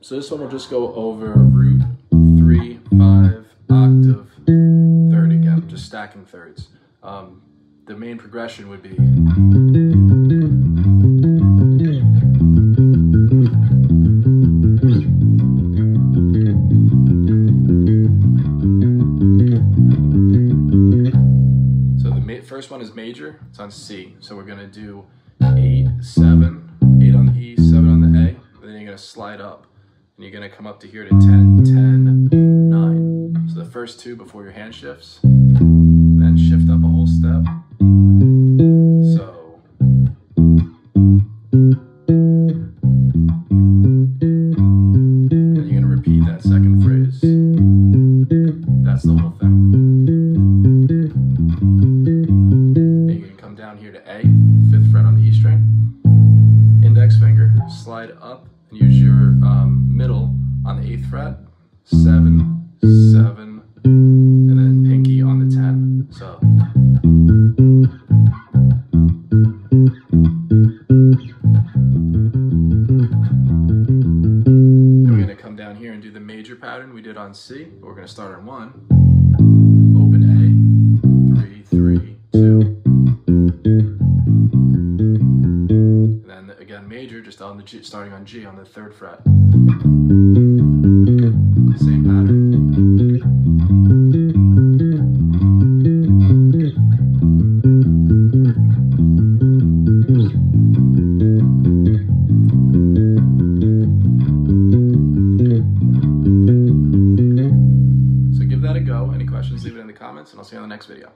So this one will just go over root, three, five, octave, third again, just stacking thirds. Um, the main progression would be. So the first one is major, it's on C. So we're gonna do eight, seven, eight on the E, seven on the A. Then you're gonna slide up and you're gonna come up to here to 10, 10, 9. So the first two before your hand shifts, then shift up a whole step. So. And you're gonna repeat that second phrase. That's the whole thing. And you're gonna come down here to A, fifth fret on the E string. Index finger, slide up and use your um, middle on the eighth fret. Seven, seven, and then pinky on the ten. So. Then we're gonna come down here and do the major pattern we did on C. We're gonna start on one. major just on the G, starting on G on the third fret. Same pattern. So give that a go. Any questions, leave it in the comments, and I'll see you on the next video.